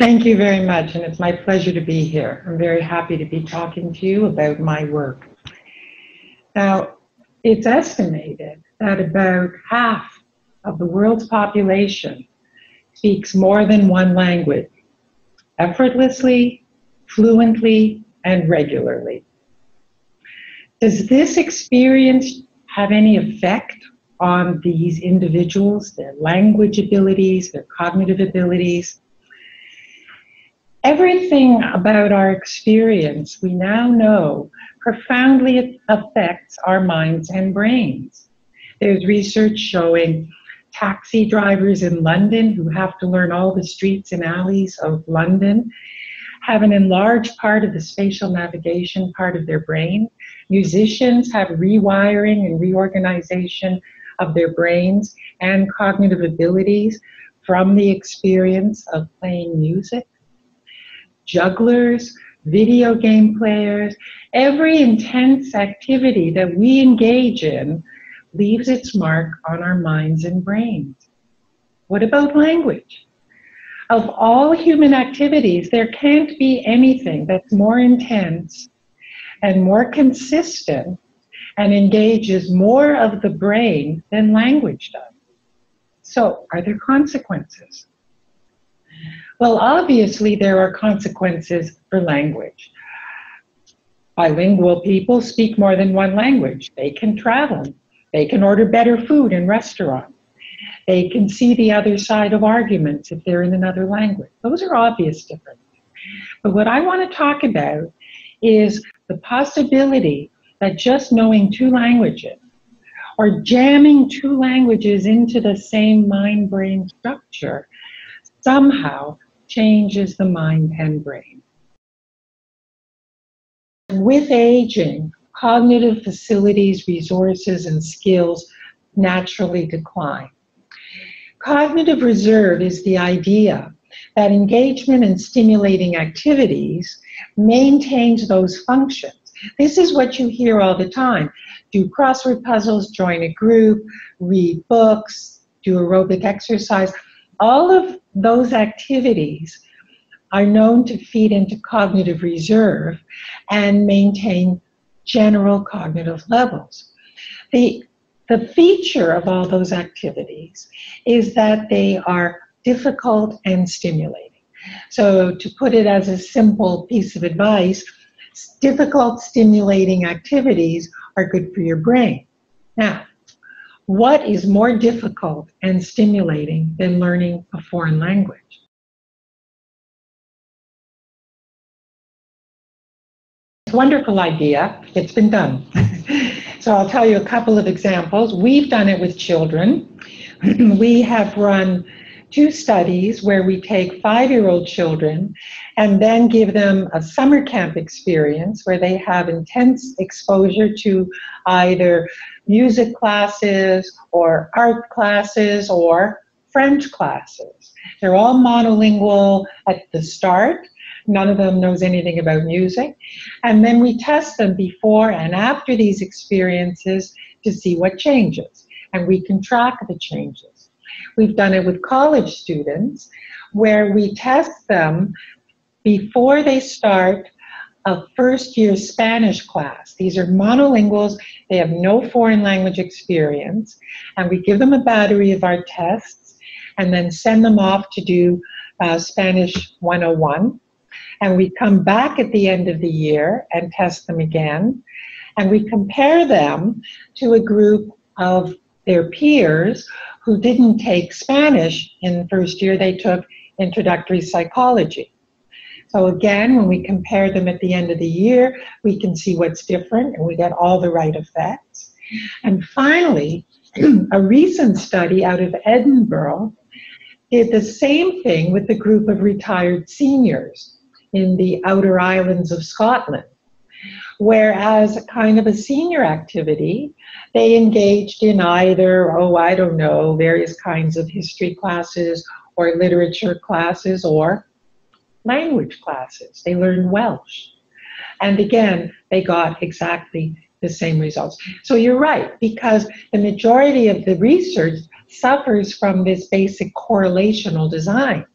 Thank you very much, and it's my pleasure to be here. I'm very happy to be talking to you about my work. Now, it's estimated that about half of the world's population speaks more than one language, effortlessly, fluently, and regularly. Does this experience have any effect on these individuals, their language abilities, their cognitive abilities? Everything about our experience we now know profoundly affects our minds and brains. There's research showing taxi drivers in London who have to learn all the streets and alleys of London have an enlarged part of the spatial navigation part of their brain. Musicians have rewiring and reorganization of their brains and cognitive abilities from the experience of playing music jugglers, video game players, every intense activity that we engage in leaves its mark on our minds and brains. What about language? Of all human activities, there can't be anything that's more intense and more consistent and engages more of the brain than language does. So, are there consequences? Well, obviously, there are consequences for language. Bilingual people speak more than one language. They can travel. They can order better food in restaurants. They can see the other side of arguments if they're in another language. Those are obvious differences. But what I want to talk about is the possibility that just knowing two languages or jamming two languages into the same mind brain structure somehow changes the mind and brain. With aging, cognitive facilities, resources, and skills naturally decline. Cognitive reserve is the idea that engagement in stimulating activities maintains those functions. This is what you hear all the time. Do crossword puzzles, join a group, read books, do aerobic exercise. All of those activities are known to feed into cognitive reserve and maintain general cognitive levels. The, the feature of all those activities is that they are difficult and stimulating. So, to put it as a simple piece of advice, difficult stimulating activities are good for your brain. Now, what is more difficult and stimulating than learning a foreign language? It's a wonderful idea. It's been done. so I'll tell you a couple of examples. We've done it with children. we have run two studies where we take five year old children and then give them a summer camp experience where they have intense exposure to either music classes or art classes or French classes. They're all monolingual at the start. None of them knows anything about music. And then we test them before and after these experiences to see what changes. And we can track the changes. We've done it with college students where we test them before they start a first year Spanish class. These are monolinguals, they have no foreign language experience, and we give them a battery of our tests and then send them off to do uh, Spanish 101. And we come back at the end of the year and test them again. And we compare them to a group of their peers who didn't take Spanish in the first year, they took introductory psychology. So again, when we compare them at the end of the year, we can see what's different and we get all the right effects. And finally, a recent study out of Edinburgh did the same thing with a group of retired seniors in the outer islands of Scotland. Whereas kind of a senior activity, they engaged in either, oh, I don't know, various kinds of history classes or literature classes or language classes. They learned Welsh. And again, they got exactly the same results. So you're right, because the majority of the research suffers from this basic correlational design.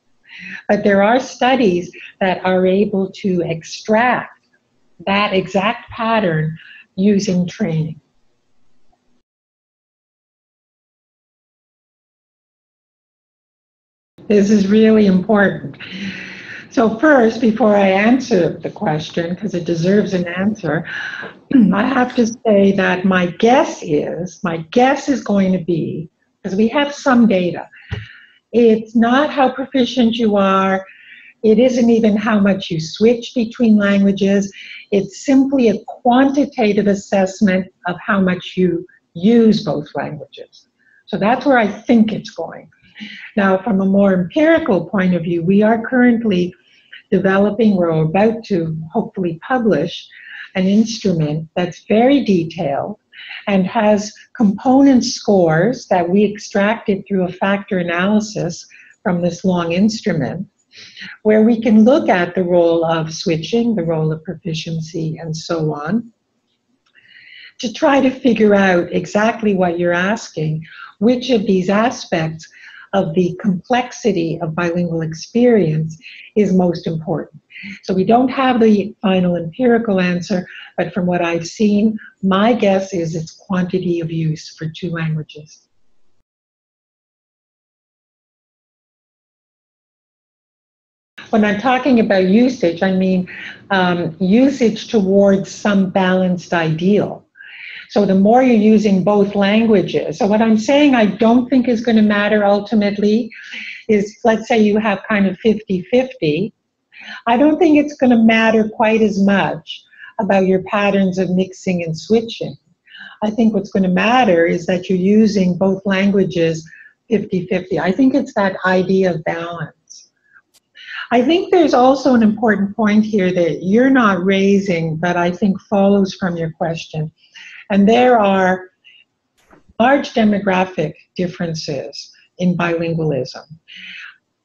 But there are studies that are able to extract that exact pattern using training. This is really important. So first, before I answer the question, because it deserves an answer, I have to say that my guess is, my guess is going to be, because we have some data, it's not how proficient you are, it isn't even how much you switch between languages, it's simply a quantitative assessment of how much you use both languages. So that's where I think it's going. Now, from a more empirical point of view, we are currently developing are about to hopefully publish an instrument that's very detailed and has component scores that we extracted through a factor analysis from this long instrument, where we can look at the role of switching, the role of proficiency, and so on, to try to figure out exactly what you're asking, which of these aspects of the complexity of bilingual experience is most important. So we don't have the final empirical answer, but from what I've seen, my guess is it's quantity of use for two languages. When I'm talking about usage, I mean um, usage towards some balanced ideal. So the more you're using both languages. So what I'm saying I don't think is going to matter ultimately is let's say you have kind of 50-50. I don't think it's going to matter quite as much about your patterns of mixing and switching. I think what's going to matter is that you're using both languages 50-50. I think it's that idea of balance. I think there's also an important point here that you're not raising, but I think follows from your question. And there are large demographic differences in bilingualism.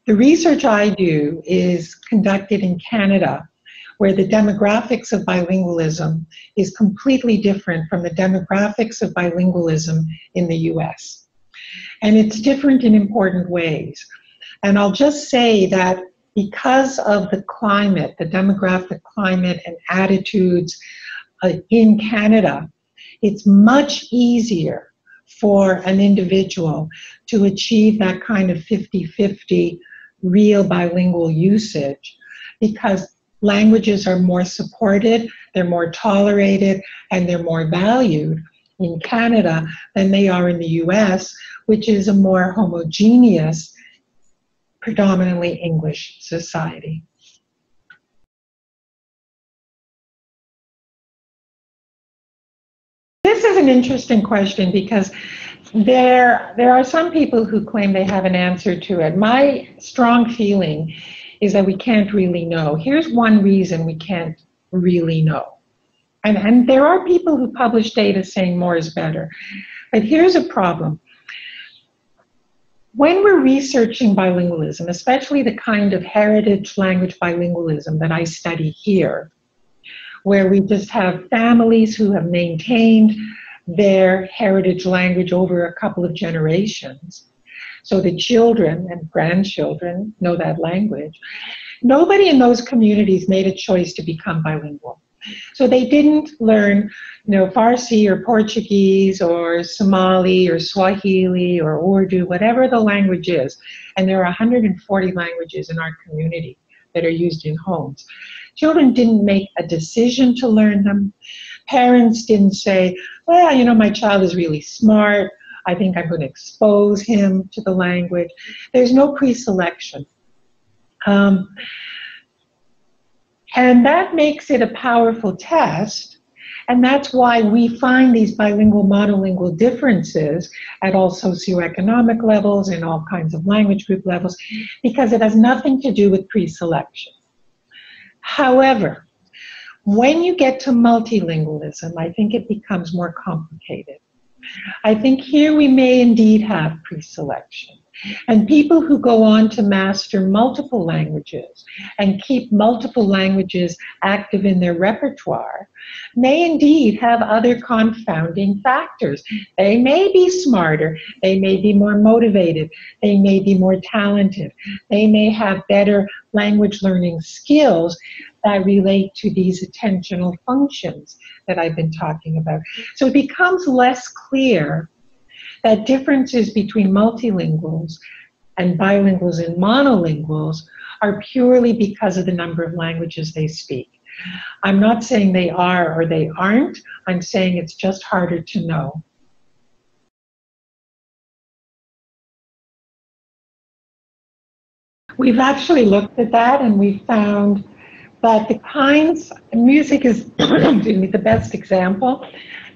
The research I do is conducted in Canada, where the demographics of bilingualism is completely different from the demographics of bilingualism in the US. And it's different in important ways. And I'll just say that because of the climate, the demographic climate and attitudes uh, in Canada, it's much easier for an individual to achieve that kind of 50 50 real bilingual usage because languages are more supported, they're more tolerated, and they're more valued in Canada than they are in the US, which is a more homogeneous, predominantly English society. This is an interesting question because there, there are some people who claim they have an answer to it. My strong feeling is that we can't really know. Here's one reason we can't really know. And, and there are people who publish data saying more is better. But here's a problem. When we're researching bilingualism, especially the kind of heritage language bilingualism that I study here, where we just have families who have maintained their heritage language over a couple of generations. So the children and grandchildren know that language. Nobody in those communities made a choice to become bilingual. So they didn't learn, you know, Farsi or Portuguese or Somali or Swahili or Urdu, whatever the language is. And there are 140 languages in our community that are used in homes. Children didn't make a decision to learn them. Parents didn't say, well, you know, my child is really smart. I think I'm going to expose him to the language. There's no pre-selection. Um, and that makes it a powerful test. And that's why we find these bilingual, monolingual differences at all socioeconomic levels and all kinds of language group levels, because it has nothing to do with pre-selection. However, when you get to multilingualism, I think it becomes more complicated. I think here we may indeed have pre-selection. And people who go on to master multiple languages and keep multiple languages active in their repertoire may indeed have other confounding factors. They may be smarter, they may be more motivated, they may be more talented, they may have better language learning skills that relate to these attentional functions that I've been talking about. So it becomes less clear that differences between multilinguals and bilinguals and monolinguals are purely because of the number of languages they speak. I'm not saying they are or they aren't, I'm saying it's just harder to know. We've actually looked at that and we found that the kinds, music is me, the best example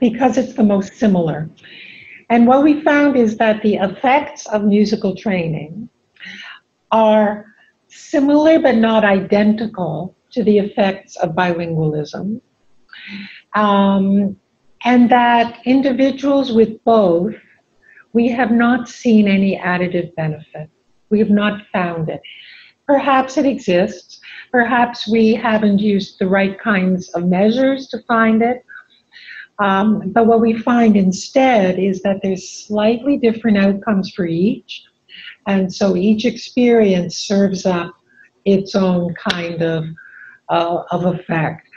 because it's the most similar. And what we found is that the effects of musical training are similar but not identical to the effects of bilingualism. Um, and that individuals with both, we have not seen any additive benefit. We have not found it. Perhaps it exists. Perhaps we haven't used the right kinds of measures to find it. Um, but what we find instead is that there's slightly different outcomes for each. And so each experience serves up its own kind of, uh, of effect.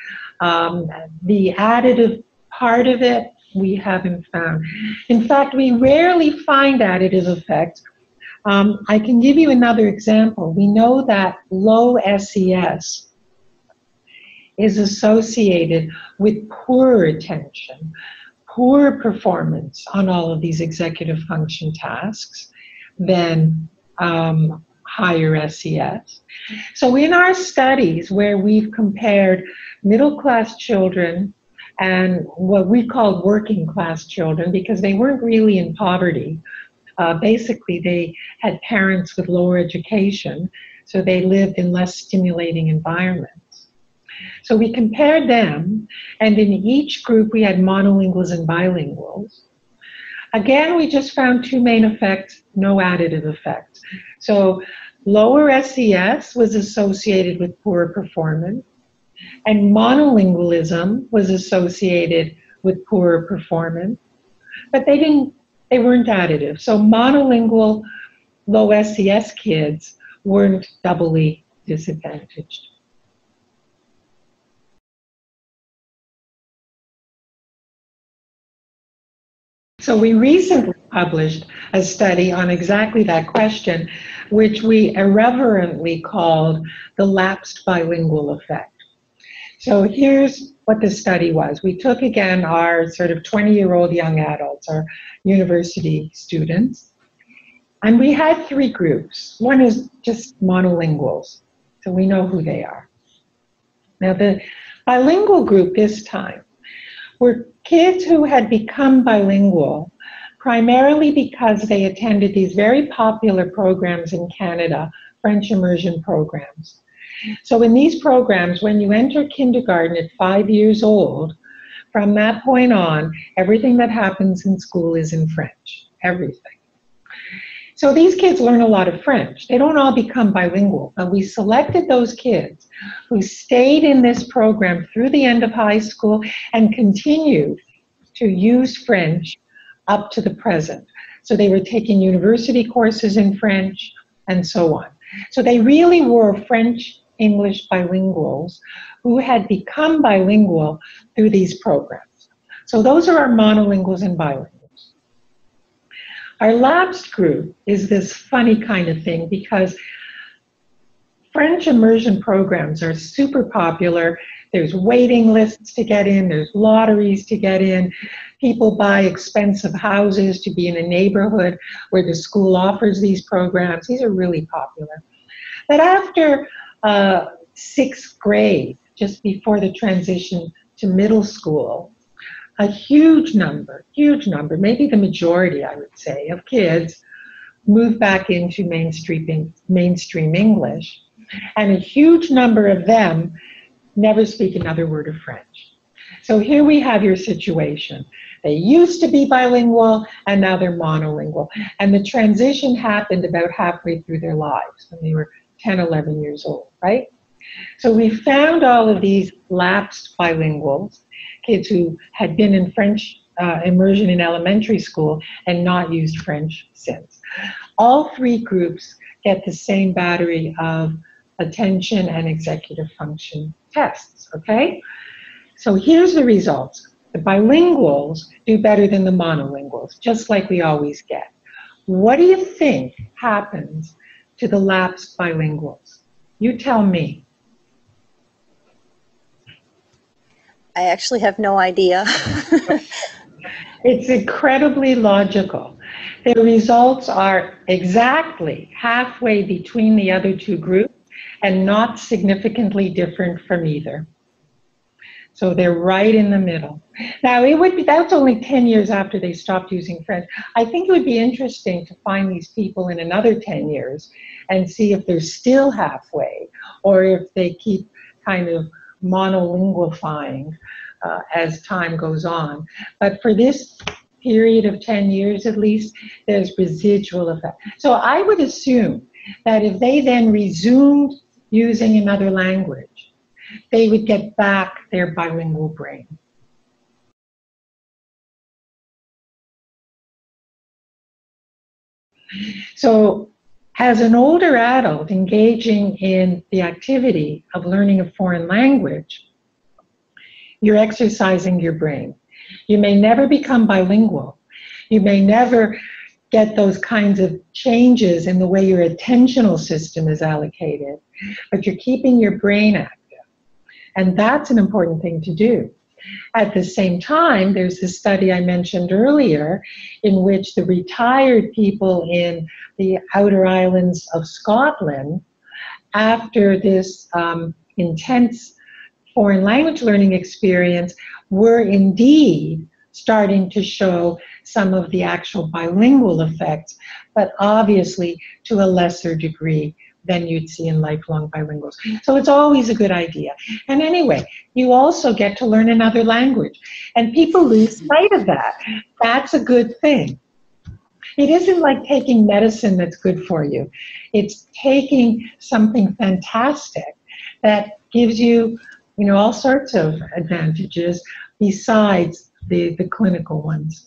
Um, the additive part of it, we haven't found. In fact, we rarely find additive effects. Um, I can give you another example. We know that low SES is associated with poor attention, poor performance on all of these executive function tasks than um, higher SES. So in our studies where we've compared middle class children and what we call working class children because they weren't really in poverty. Uh, basically, they had parents with lower education, so they lived in less stimulating environments. So we compared them, and in each group we had monolinguals and bilinguals. Again, we just found two main effects, no additive effects. So lower SES was associated with poor performance, and monolingualism was associated with poorer performance, but they didn't, they weren't additive. So monolingual low SES kids weren't doubly disadvantaged. So we recently published a study on exactly that question, which we irreverently called the lapsed bilingual effect. So here's what the study was. We took again our sort of 20 year old young adults, our university students, and we had three groups. One is just monolinguals, so we know who they are. Now, the bilingual group this time were kids who had become bilingual primarily because they attended these very popular programs in Canada, French immersion programs. So, in these programs, when you enter kindergarten at five years old, from that point on, everything that happens in school is in French. Everything. So these kids learn a lot of French. They don't all become bilingual, but we selected those kids who stayed in this program through the end of high school and continued to use French up to the present. So they were taking university courses in French and so on. So they really were French English bilinguals who had become bilingual through these programs. So those are our monolinguals and bilinguals. Our lapsed group is this funny kind of thing because French immersion programs are super popular. There's waiting lists to get in, there's lotteries to get in. People buy expensive houses to be in a neighborhood where the school offers these programs. These are really popular. But after uh, sixth grade, just before the transition to middle school, a huge number, huge number, maybe the majority, I would say, of kids move back into mainstream, mainstream English. And a huge number of them never speak another word of French. So here we have your situation. They used to be bilingual and now they're monolingual. And the transition happened about halfway through their lives when they were 10, 11 years old, right? So we found all of these lapsed bilinguals, kids who had been in French uh, immersion in elementary school and not used French since. All three groups get the same battery of attention and executive function tests, okay? So here's the results. The bilinguals do better than the monolinguals, just like we always get. What do you think happens to the lapsed bilinguals? You tell me. I actually have no idea. it's incredibly logical. The results are exactly halfway between the other two groups and not significantly different from either. So they're right in the middle. Now it would be that's only 10 years after they stopped using French. I think it would be interesting to find these people in another 10 years and see if they're still halfway or if they keep kind of monolingualifying uh, as time goes on. But for this period of 10 years at least, there's residual effect. So I would assume that if they then resumed using another language, they would get back their bilingual brain. So, as an older adult engaging in the activity of learning a foreign language, you're exercising your brain. You may never become bilingual. You may never get those kinds of changes in the way your attentional system is allocated, but you're keeping your brain active. And that's an important thing to do. At the same time, there's the study I mentioned earlier in which the retired people in the outer islands of Scotland, after this um, intense foreign language learning experience, were indeed starting to show some of the actual bilingual effects, but obviously to a lesser degree than you'd see in lifelong bilinguals. So it's always a good idea. And anyway, you also get to learn another language. And people lose sight of that. That's a good thing. It isn't like taking medicine that's good for you. It's taking something fantastic that gives you, you know, all sorts of advantages besides the, the clinical ones.